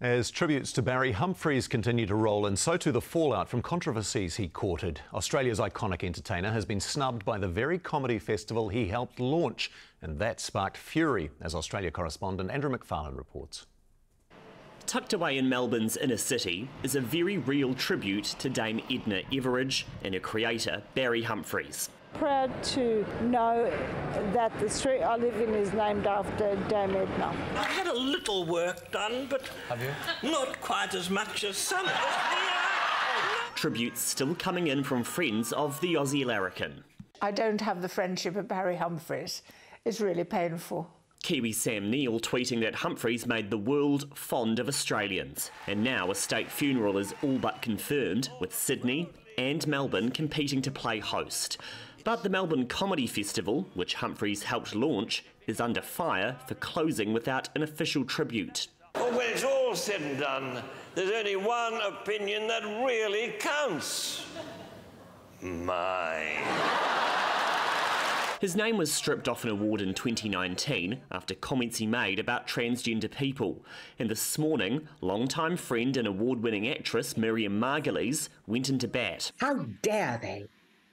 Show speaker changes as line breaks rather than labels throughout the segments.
As tributes to Barry Humphries continue to roll in, so too the fallout from controversies he courted. Australia's iconic entertainer has been snubbed by the very comedy festival he helped launch, and that sparked fury, as Australia correspondent Andrew McFarlane reports.
Tucked away in Melbourne's inner city is a very real tribute to Dame Edna Everage and her creator, Barry Humphries
proud to know that the street I live in is named after Dame Edna.
I had a little work done, but have you? not quite as much as some.
Tributes still coming in from friends of the Aussie larrikin.
I don't have the friendship of Barry Humphries. It's really painful.
Kiwi Sam Neill tweeting that Humphries made the world fond of Australians. And now a state funeral is all but confirmed, with Sydney and Melbourne competing to play host. But the Melbourne Comedy Festival, which Humphries helped launch, is under fire for closing without an official tribute.
Well, when it's all said and done, there's only one opinion that really counts. Mine.
His name was stripped off an award in 2019 after comments he made about transgender people. And this morning, longtime friend and award winning actress Miriam Margolyes went into bat.
How dare they?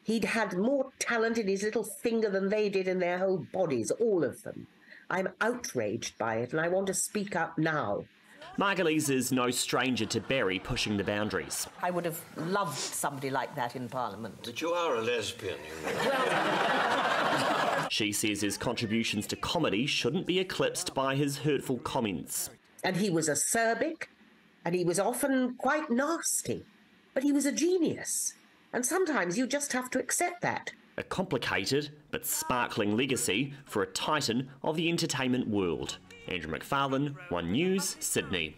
He'd had more talent in his little finger than they did in their whole bodies, all of them. I'm outraged by it and I want to speak up now.
Margolyes is no stranger to Barry pushing the boundaries.
I would have loved somebody like that in Parliament.
But you are a lesbian, you know.
Well... she says his contributions to comedy shouldn't be eclipsed by his hurtful comments.
And he was acerbic, and he was often quite nasty, but he was a genius. And sometimes you just have to accept that.
A complicated but sparkling legacy for a titan of the entertainment world. Andrew McFarlane, One News, Sydney.